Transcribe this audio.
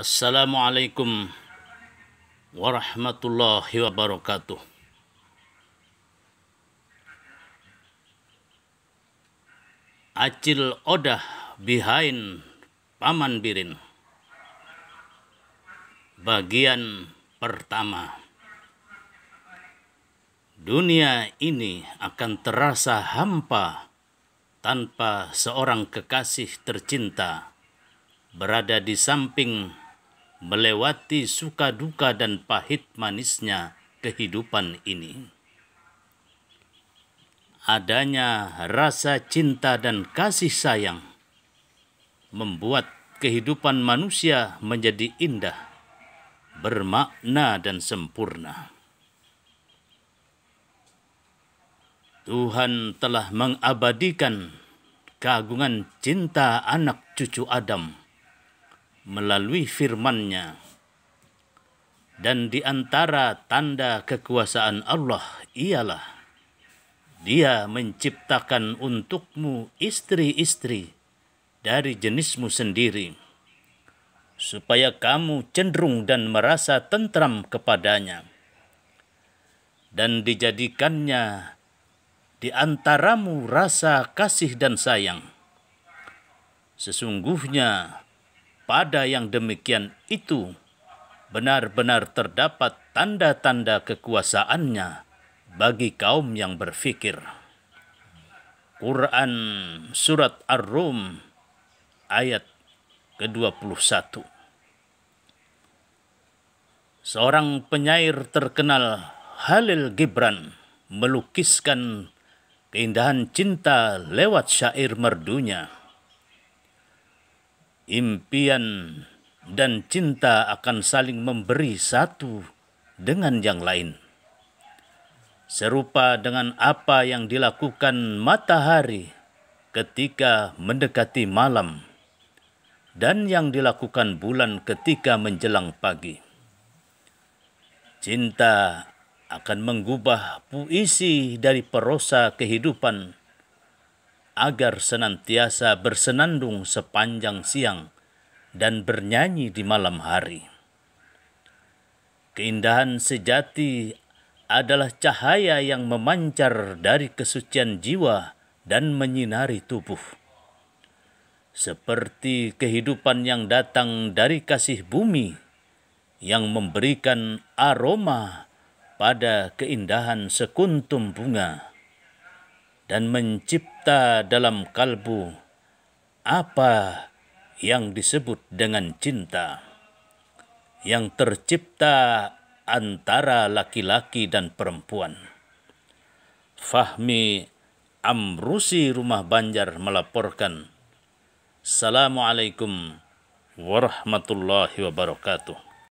Assalamualaikum warahmatullahi wabarakatuh. Acil odah behind Paman Birin. Bagian pertama. Dunia ini akan terasa hampa tanpa seorang kekasih tercinta berada di samping melewati suka duka dan pahit manisnya kehidupan ini. Adanya rasa cinta dan kasih sayang membuat kehidupan manusia menjadi indah, bermakna dan sempurna. Tuhan telah mengabadikan keagungan cinta anak cucu Adam melalui firman-Nya. Dan di antara tanda kekuasaan Allah ialah Dia menciptakan untukmu istri-istri dari jenismu sendiri, supaya kamu cenderung dan merasa tentram kepadanya, dan dijadikannya di antaramu rasa kasih dan sayang. Sesungguhnya pada yang demikian itu benar-benar terdapat tanda-tanda kekuasaannya bagi kaum yang berfikir. Quran Surat Ar-Rum ayat ke-21 Seorang penyair terkenal Halil Gibran melukiskan keindahan cinta lewat syair merdunya impian dan cinta akan saling memberi satu dengan yang lain. Serupa dengan apa yang dilakukan matahari ketika mendekati malam dan yang dilakukan bulan ketika menjelang pagi. Cinta akan mengubah puisi dari perosa kehidupan agar senantiasa bersenandung sepanjang siang dan bernyanyi di malam hari. Keindahan sejati adalah cahaya yang memancar dari kesucian jiwa dan menyinari tubuh. Seperti kehidupan yang datang dari kasih bumi yang memberikan aroma pada keindahan sekuntum bunga dan mencipta dalam kalbu apa yang disebut dengan cinta yang tercipta antara laki-laki dan perempuan. Fahmi Amrusi Rumah Banjar melaporkan. Assalamualaikum warahmatullahi wabarakatuh.